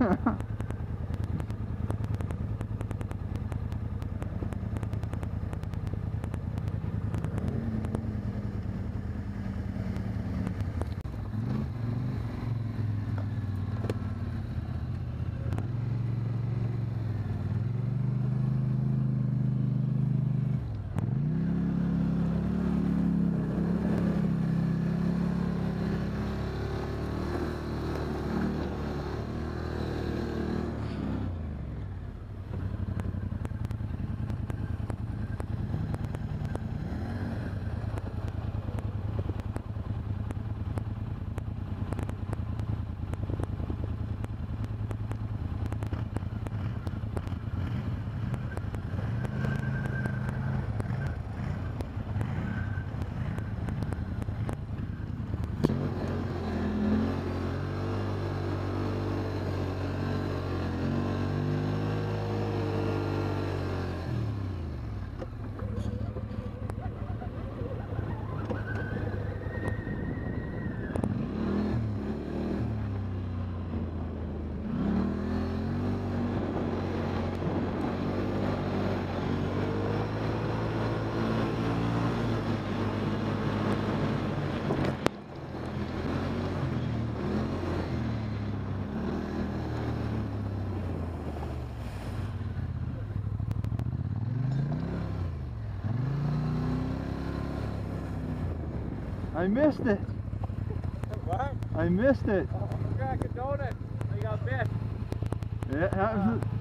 Ha ha. I missed it. What? I missed it. Oh, crack a donut. I got bit. Yeah, it.